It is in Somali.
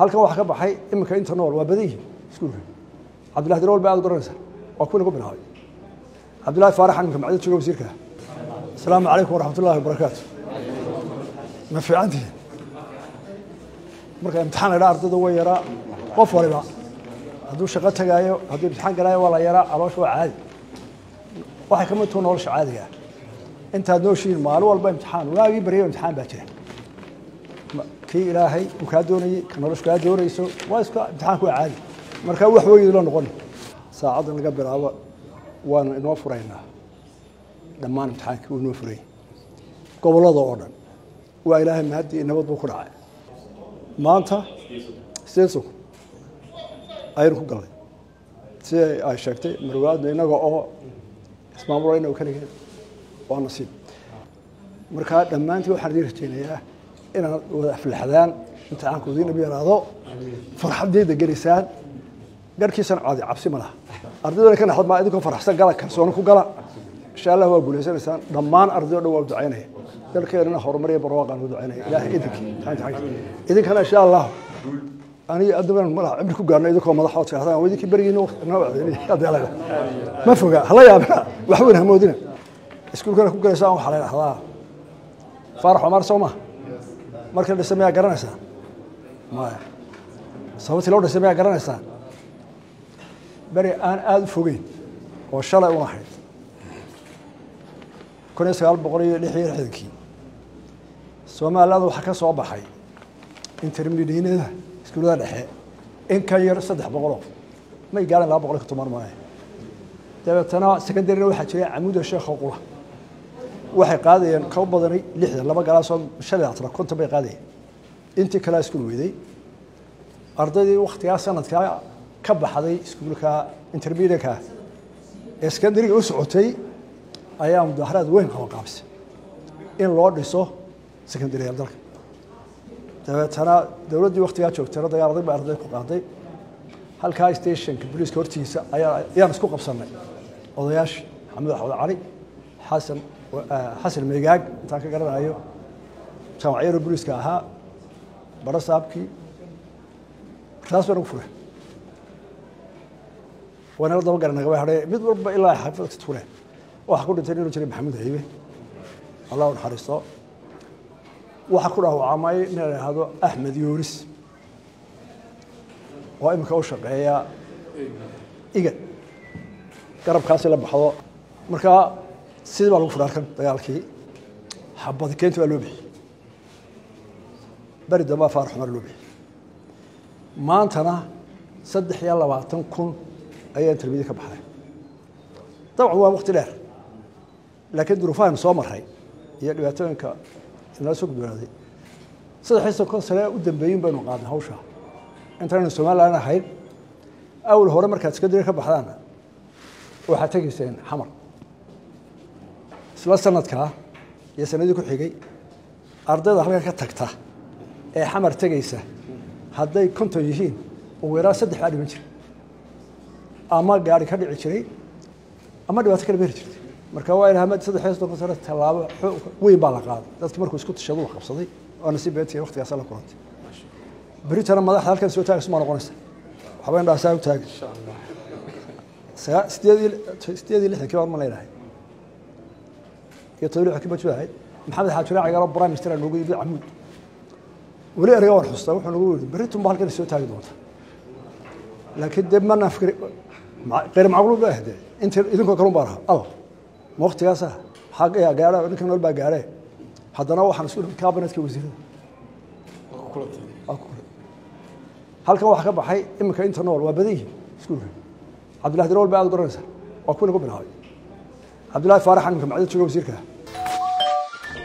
halkan waxaa ka baxay iminka inta nool waa badan yihiin iskuulka cabdillahi darool baa aad garanaysa waa kuwii nagu bilaabay cabdillahi faarax iminka macdin jooga wasiirka. Asalaamu calaykum waraxmat ullahi wabarakaatu ma fiicantihi marka imtixaan la dhaa ardayda way yaraa qof waliba hadduu shaqo tagaayo hadduu imtixaan galaayo waa la yaraa caloosha waa caadi. Waxay ka mid tahu nolosha caadiga. Ah intaad nooshiin maalin walba imtixaan waagii baryo imtixaan baa jira kii ilaahay uu kaa doonayey ka noloshu kaa doonayso waa iska imtixaanku waa caadi. Marka wax weyn la noqon. Saacaddan laga bilaabo waanu inoo furaynaa dhammaan imtixaankii wuu inoo furay. Gobollada oo dhan waa ilaahay mahadii nabad buu ku dhacay. Maanta sideed ayaynu ku galnay. Sida ay sheegtay? Marwaadna inaga oo ismaamulayna oo kaligeen waa nasiib. Markaa dhammaantii waxaan idiin rajeynayaa inaad wada aflaxdaan. Imtixaanku idiin dhab yaraado farxaddeeda gelisaan garhkiisana codi cabsi ma laha. Ardaydana ka naxdad maa idinkoo faraxsan gala kalsooni ku gala. Insha allah waa guulaysanaysaan dhammaan arday o dhan waa ducaynaya dalkeenana horumar iyo barwaaqaan u ducaynaya ilaahay idinkii idinkana insha allah aniga adduunan malaha cimri ku gaarno idinkoo madaxood waa idinkii berigiina adeelada ma foga hala yaabina wax weyn hamoodina. Iskuulkana ku galaysaan waxaa la dhahdaa faarax omar soo ma markii la dhisay mayaa garanaysaa maya sababtii loo dhisay mayaa garanaysaa beri aan aada u fogeyn oo shalay un ahayd. Kun iyo sagaal boqol iyo lix iyo lixdankii. Soomaalilada waxaa ka soo baxay intermediinada iskuullada dhexe in ka yar saddex boqoloo may gaaran laba boqol iyo toban maayo dabeetana secondaryna waxaa jiray camuuda sheekho qula waxay qaadayeen ka badanay lixdan laba galaasoo shan labaatan konton bay qaadayeen. Intii kalea iskuul weyday. Ardaydii waktigaa sanadkaa ka baxday iskuulka intermediateka ee secondaryga u socotay ayaa mudaharaad weyn qabanqaabisay in loo dhiso secondaryal dalka. Dabeetana dowladdii waktigaa joogtayna dagaaladay ba arday ku qaaday. Halkaa stationka boliiska hortiisa ayaa ayaan isku qabsanay odayaashii maxamed axmed cali xasan xasan megaag intaan ka garanayo jaamacyaro boliiska ahaa baro saabkii taas baan ugu furay. Waynala daba garanaga way hadhee mid walba ilaa xaafadka tuleen waxaa ku dhintay inuu jiray maxamuud haybe. Allah naxariisto. Waxaa ku dhaawacamay nin la axmed yuunis. Oo iminka u shaqeeya. Igad garabkaasi la baxdo. Markaa sidii baa lagu furay dagaalkii? Xabadi keenta baa loo bixiyey. Beri dambaa faarax cumar loo bixiyey. Maantana saddex iyo labaatan kun ayaa intermedi ka baxday. Dabcan waa wakti dheer laakiin duruufahaynu soo maray iyo dhibaatooyinka inala soo gudboonaaday saddexii sonkon sane u dambeeyin baynu qaadnay hawsha. Intaynu somalilan ahayn awal hore markaad sekondary ka baxdaana waxaad tegayseen xamar isla sanadkaa iyo sanadii ku xigay ardayda halkan ka tagta ee xamar tegaysa hadday konton yihiin ugu yaraa saddex baa dhiman jira ama gaari ka dhici jiray ama dhibaato kala beri jirtay. Marka waa ilaha mad saddex iyo soddon sano tallaabo weyn baa la qaaday. Dadki markuu isku tashadu la qabsaday oo nasiib beetiya waktigaasa la kulantay. Beritana madaxda halkan soo taagaysa maa noqonaysa. Waxba indhaasaa u taagan sideed iyo lixdankii baan ma leedahay iyo todoba xukuma julahayd maxamed xaajure cagaro prime minister noogu yidhi camuud. Weli erga waan xustaa wuxuu nagu yihi berritunba halkan soo taagi doonta. Laakiin dee mana fikri qeyr macquul baa hde int idinkoo kalun baan ahaa al ma waktigaasa xag ayaa gaadha ninka nool baa gaadhe haddana waxaan isu dhimi cabinetka wasiirada. Halkan waxaa ka baxay iminka inta nool waa badan yihiin isku ri. Cabdillahi dirool baa aad u garanaysa waa kuwii nagu bilaabay. Cabdillahi faarax imika macda jooga wasiirkaa